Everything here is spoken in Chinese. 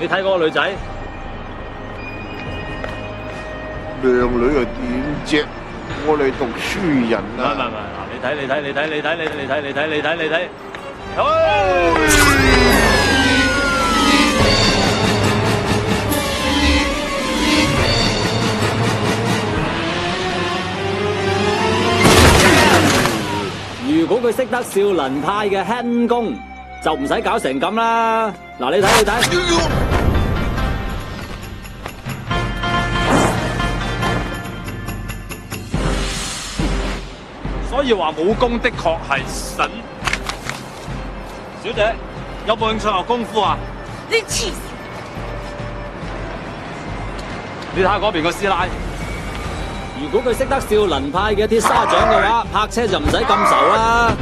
你睇嗰個女仔，靓女又點啫？我哋讀書人唔係唔係唔啊！係，嗱你睇你睇你睇你睇你你睇你睇你睇你睇，哎如果佢識得少林派嘅輕功，就唔使搞成咁啦。嗱，你睇你睇。所以話武功的確係神。小姐，有冇興趣學功夫啊？你黐線！你睇下嗰邊個師奶。如果佢識得少林派嘅鐵砂掌嘅話，泊車就唔使咁愁啦。